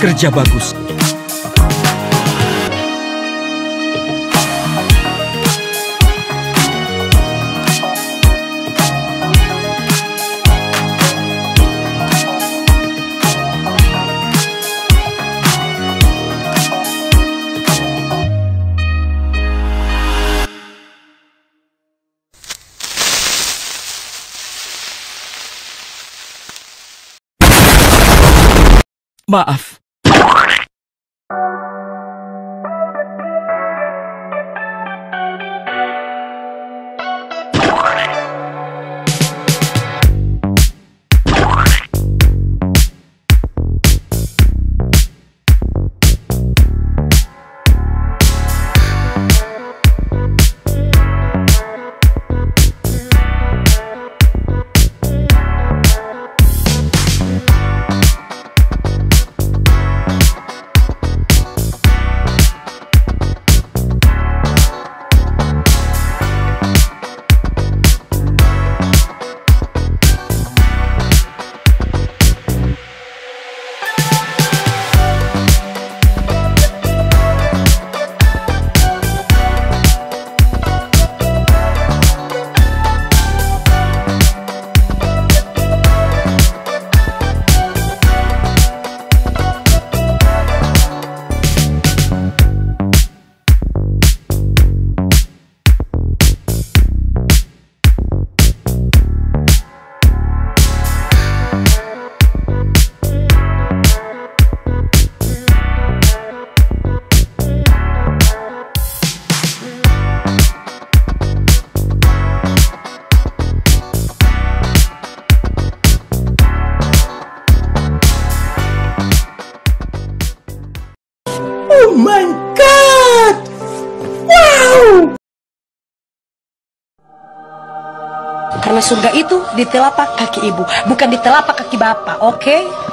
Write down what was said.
Kerja bagus. Maaf. Surga itu di telapak kaki ibu, bukan di telapak kaki bapak, oke?